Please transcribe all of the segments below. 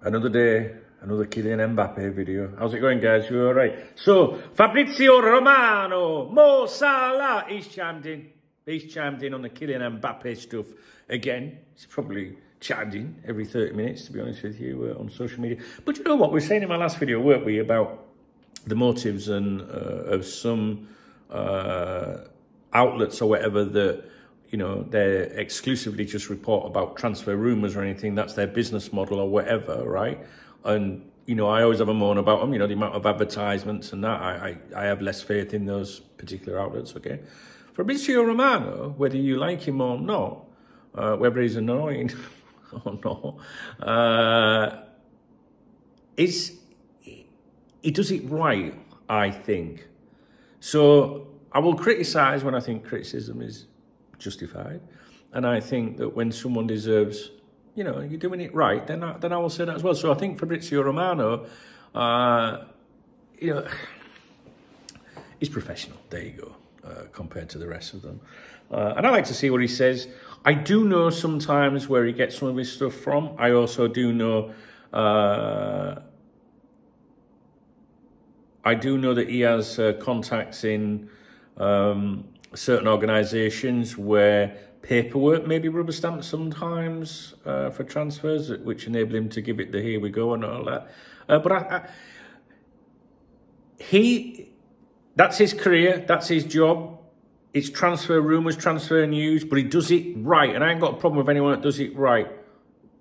Another day, another Kylian Mbappe video. How's it going, guys? You all right? So, Fabrizio Romano, Mo Salah, he's chimed in. He's chimed in on the Kylian Mbappe stuff again. He's probably chimed in every 30 minutes, to be honest with you, uh, on social media. But you know what? We were saying in my last video, weren't we, about the motives and uh, of some uh, outlets or whatever that you know, they exclusively just report about transfer rumours or anything. That's their business model or whatever, right? And, you know, I always have a moan about them, you know, the amount of advertisements and that. I, I, I have less faith in those particular outlets, okay? Fabrizio Romano, whether you like him or not, uh, whether he's annoying or not, uh, is he does it right, I think. So I will criticise when I think criticism is justified. And I think that when someone deserves, you know, you're doing it right, then I, then I will say that as well. So I think Fabrizio Romano, uh, you know, is professional. There you go, uh, compared to the rest of them. Uh, and I like to see what he says. I do know sometimes where he gets some of his stuff from. I also do know. Uh, I do know that he has uh, contacts in um, certain organisations where paperwork may be rubber stamped sometimes uh, for transfers, which enable him to give it the here we go and all that. Uh, but I, I, he, that's his career, that's his job. It's transfer rumours, transfer news, but he does it right. And I ain't got a problem with anyone that does it right.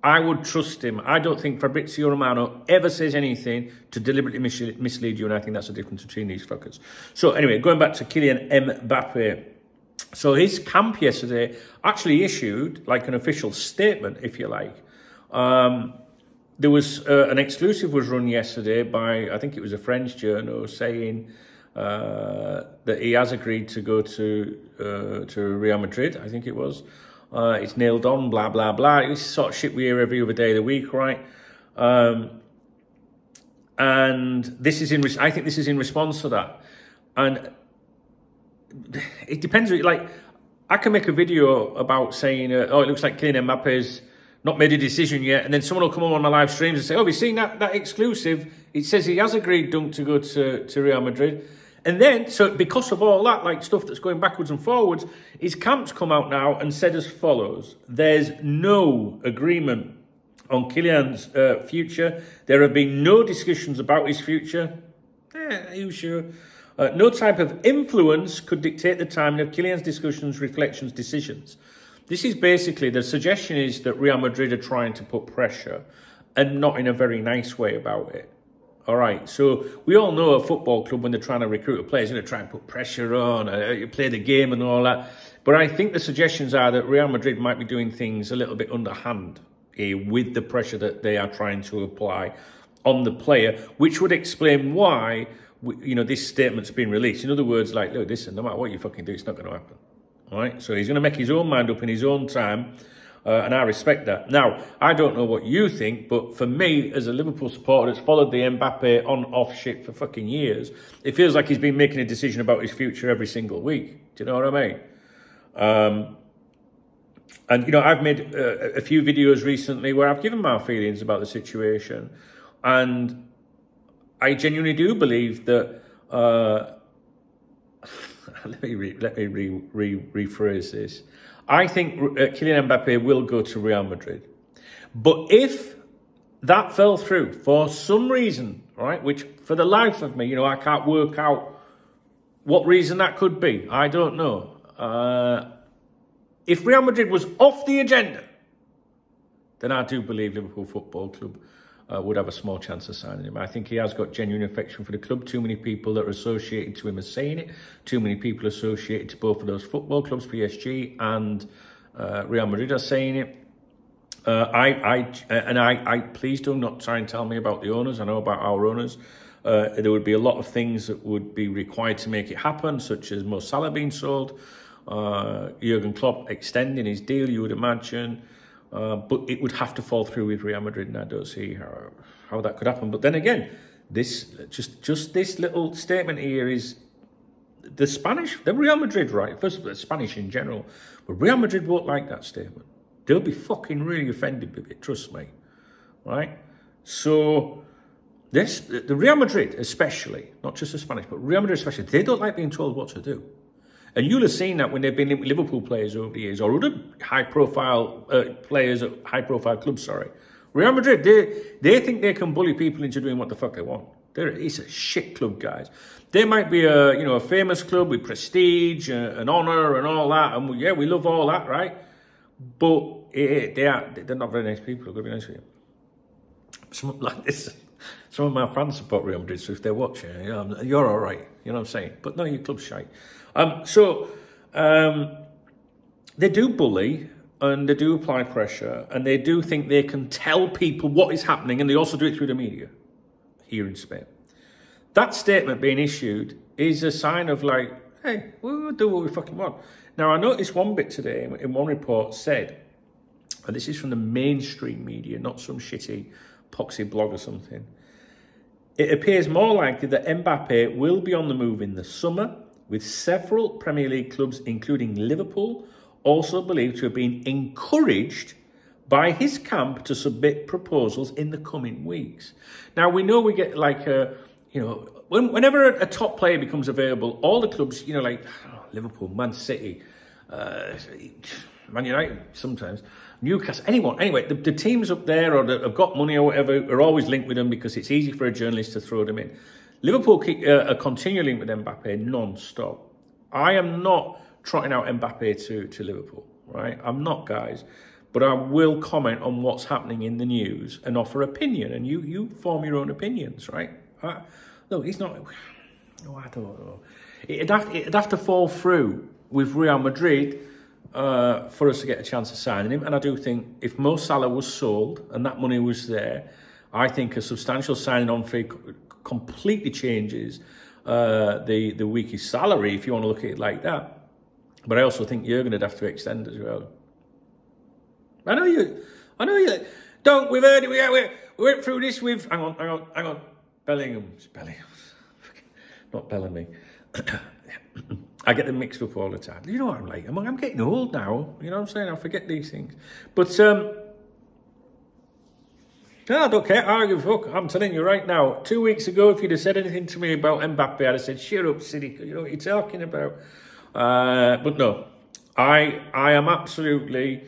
I would trust him. I don't think Fabrizio Romano ever says anything to deliberately mislead you, and I think that's the difference between these fuckers. So anyway, going back to Kylian Mbappe. So his camp yesterday actually issued like an official statement, if you like. Um, there was uh, an exclusive was run yesterday by I think it was a French journal saying uh, that he has agreed to go to uh, to Real Madrid. I think it was. Uh, it's nailed on, blah, blah, blah. It's sort of shit we hear every other day of the week, right? Um, and this is in, I think this is in response to that. And it depends, like, I can make a video about saying, uh, oh, it looks like Kylian Mbappe's not made a decision yet, and then someone will come on my live streams and say, oh, have you seen that, that exclusive? It says he has agreed, Dunk, to go to, to Real Madrid. And then, so because of all that, like stuff that's going backwards and forwards, his camp's come out now and said as follows There's no agreement on Kylian's uh, future. There have been no discussions about his future. Eh, are you sure? Uh, no type of influence could dictate the timing of Kylian's discussions, reflections, decisions. This is basically the suggestion is that Real Madrid are trying to put pressure and not in a very nice way about it. All right, so we all know a football club when they're trying to recruit a player is going to try and put pressure on, uh, play the game and all that. But I think the suggestions are that Real Madrid might be doing things a little bit underhand here with the pressure that they are trying to apply on the player, which would explain why you know this statement's been released. In other words, like, look, listen, no matter what you fucking do, it's not going to happen. All right, so he's going to make his own mind up in his own time. Uh, and I respect that. Now, I don't know what you think, but for me, as a Liverpool supporter that's followed the Mbappe on-off shit for fucking years, it feels like he's been making a decision about his future every single week. Do you know what I mean? Um, and, you know, I've made uh, a few videos recently where I've given my feelings about the situation. And I genuinely do believe that... Uh, let me, re, let me re, re, rephrase this. I think uh, Kylian Mbappe will go to Real Madrid. But if that fell through for some reason, right, which for the life of me, you know, I can't work out what reason that could be. I don't know. Uh, if Real Madrid was off the agenda, then I do believe Liverpool Football Club uh, would have a small chance of signing him. I think he has got genuine affection for the club. Too many people that are associated to him are saying it. Too many people associated to both of those football clubs, PSG and uh, Real Madrid, are saying it. Uh, I, I, and I, I, please do not try and tell me about the owners. I know about our owners. Uh, there would be a lot of things that would be required to make it happen, such as Mo Salah being sold, uh, Jurgen Klopp extending his deal, you would imagine. Uh, but it would have to fall through with Real Madrid, and I don't see how, how that could happen. But then again, this just just this little statement here is the Spanish, the Real Madrid, right? First of all, the Spanish in general, but Real Madrid won't like that statement. They'll be fucking really offended with it, trust me, right? So this, the Real Madrid especially, not just the Spanish, but Real Madrid especially, they don't like being told what to do. And you'll have seen that when they've been Liverpool players over the years, or other high-profile uh, players at high-profile clubs. Sorry, Real Madrid, they they think they can bully people into doing what the fuck they want. They're, it's a shit club, guys. They might be a you know a famous club with prestige uh, and honour and all that, and we, yeah, we love all that, right? But it, they are they're not very nice people. I've got to be honest with you. Some like this. Some of my fans support Real Madrid, so if they're watching, you know, you're all right. You know what I'm saying? But no, your club's shite. Um, so um, they do bully and they do apply pressure and they do think they can tell people what is happening and they also do it through the media here in Spain. That statement being issued is a sign of like, hey, we'll do what we fucking want. Now, I noticed one bit today in one report said, and this is from the mainstream media, not some shitty poxy blog or something. It appears more likely that Mbappe will be on the move in the summer with several Premier League clubs, including Liverpool, also believed to have been encouraged by his camp to submit proposals in the coming weeks. Now, we know we get like a, you know, when, whenever a, top player becomes available, all the clubs, you know, like oh, Liverpool, Man City, uh, Man United sometimes, Newcastle, anyone, anyway, the, the teams up there or that have got money or whatever are always linked with them because it's easy for a journalist to throw them in. Liverpool keep, uh, are continuing with Mbappe non-stop. I am not trotting out Mbappe to, to Liverpool, right? I'm not, guys. But I will comment on what's happening in the news and offer opinion. And you you form your own opinions, right? Uh, look, he's not... Oh, I don't know. It'd have, it'd have to fall through with Real Madrid uh, for us to get a chance of signing him. And I do think if Mo Salah was sold and that money was there, I think a substantial signing on fee completely changes uh, the, the week's salary, if you want to look at it like that. But I also think you're going to have to extend as well. I know you, I know you, don't, we've heard it, we, we, we went through this with, hang on, hang on, hang on, Bellingham, Bellingham, not Bellamy. I get them mixed up all the time. You know what I'm like, I'm, I'm getting old now, you know what I'm saying, I forget these things. But, um, no, I don't care. I give a fuck. I'm telling you right now. Two weeks ago, if you'd have said anything to me about Mbappe, I'd have said, shut up, city. You know what you're talking about. Uh, but no, I I am absolutely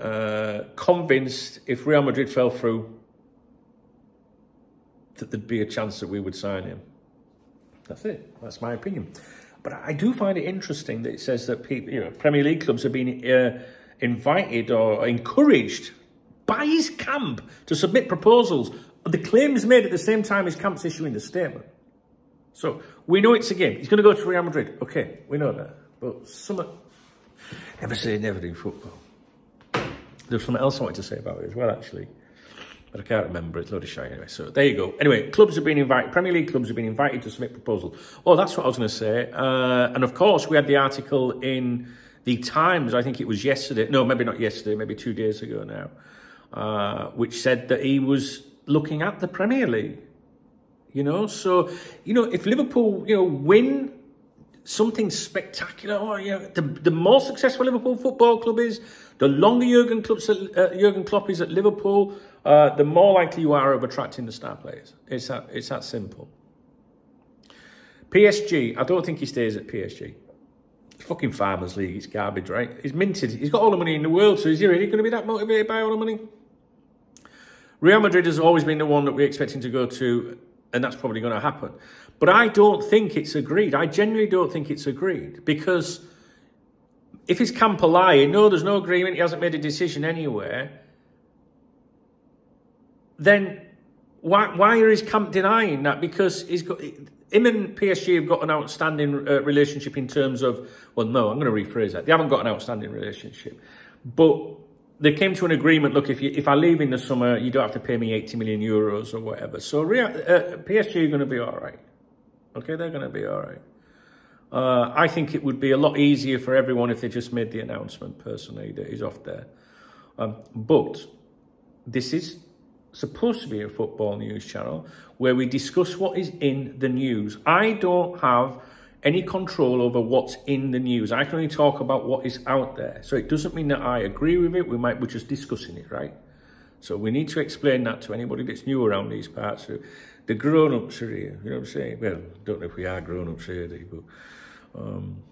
uh, convinced if Real Madrid fell through, that there'd be a chance that we would sign him. That's it. That's my opinion. But I do find it interesting that it says that people, you know, Premier League clubs have been uh, invited or encouraged by his camp to submit proposals. The claim is made at the same time his camp's issuing the statement. So we know it's a game. He's going to go to Real Madrid. Okay, we know that. But some never say never in football. There's something else I wanted to say about it as well, actually. But I can't remember. It's a load of shit anyway. So there you go. Anyway, clubs have been invited, Premier League clubs have been invited to submit proposals. Oh, that's what I was going to say. Uh, and of course, we had the article in the Times, I think it was yesterday. No, maybe not yesterday, maybe two days ago now uh, which said that he was looking at the Premier League. You know, so you know if Liverpool, you know, win something spectacular, or you know, the the more successful Liverpool Football Club is, the longer Jurgen Klopp's at, uh, Jurgen Klopp is at Liverpool, uh, the more likely you are of attracting the star players. It's that it's that simple. PSG, I don't think he stays at PSG. fucking Farmers League, it's garbage, right? He's minted. He's got all the money in the world, so is he really going to be that motivated by all the money? Real Madrid has always been the one that we're expecting to go to, and that's probably going to happen. But I don't think it's agreed. I genuinely don't think it's agreed because if his camp are lying, no, there's no agreement, he hasn't made a decision anywhere, then why, why his camp denying that? Because he's got him and PSG have got an outstanding uh, relationship in terms of, well, no, I'm going to rephrase that. They haven't got an outstanding relationship. But they came to an agreement, look, if you, if I leave in the summer, you don't have to pay me 80 million euros or whatever. So uh, PSG are going to be all right. Okay, they're going to be all right. Uh, I think it would be a lot easier for everyone if they just made the announcement personally that he's off there. Um, but this is supposed to be a football news channel where we discuss what is in the news. I don't have any control over what's in the news. I can only talk about what is out there. So it doesn't mean that I agree with it. We might, we're just discussing it, right? So we need to explain that to anybody that's new around these parts. The grown-ups are here, you know what I'm saying? Well, I don't know if we are grown-ups here, but... Um,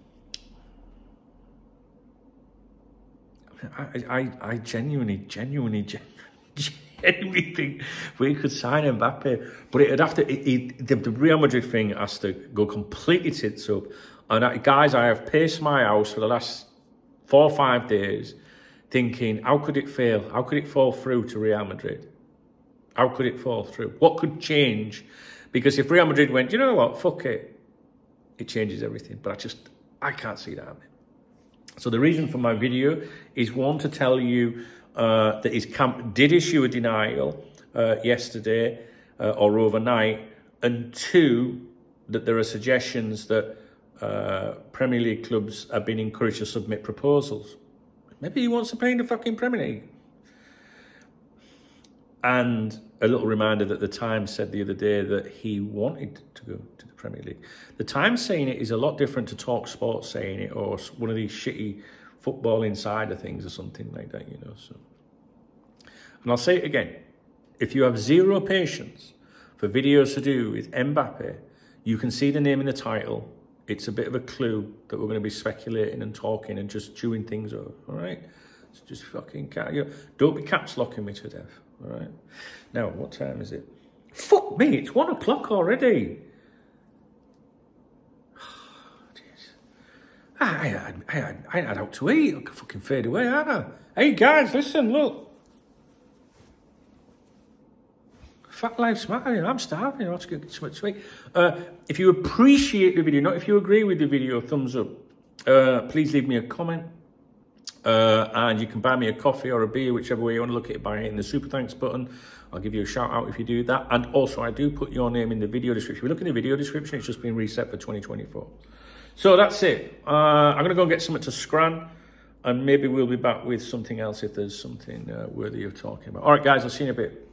I, I, I genuinely, genuinely, genuinely think we could sign Mbappe, but it'd have to, it, it, the, the Real Madrid thing has to go completely tits up. And I, guys, I have paced my house for the last four or five days thinking, how could it fail? How could it fall through to Real Madrid? How could it fall through? What could change? Because if Real Madrid went, you know what, fuck it, it changes everything. But I just, I can't see that. So the reason for my video is one to tell you uh, that his camp did issue a denial uh, yesterday uh, or overnight, and two, that there are suggestions that uh, Premier League clubs have been encouraged to submit proposals. Maybe he wants to play in the fucking Premier League. And a little reminder that the Times said the other day that he wanted to go to the Premier League. The Times saying it is a lot different to Talk Sports saying it or one of these shitty football insider things or something like that, you know. So, and I'll say it again: if you have zero patience for videos to do with Mbappe, you can see the name in the title. It's a bit of a clue that we're going to be speculating and talking and just chewing things over. All right, so just fucking don't be caps locking me to death. All right. Now, what time is it? Fuck me, it's one o'clock already. I, I, I, I, I had out to eat. I could fucking fade away, aren't I? Hey guys, listen, look. Fat lives matter. I'm starving. You know, to get something to eat. Uh, if you appreciate the video, not if you agree with the video, thumbs up. Uh, please leave me a comment. Uh, and you can buy me a coffee or a beer, whichever way you want to look at it, by hitting the super thanks button. I'll give you a shout out if you do that. And also, I do put your name in the video description. If you look in the video description, it's just been reset for 2024. So that's it. Uh, I'm going to go and get something to scran. And maybe we'll be back with something else if there's something uh, worthy of talking about. All right, guys, I'll see you in a bit.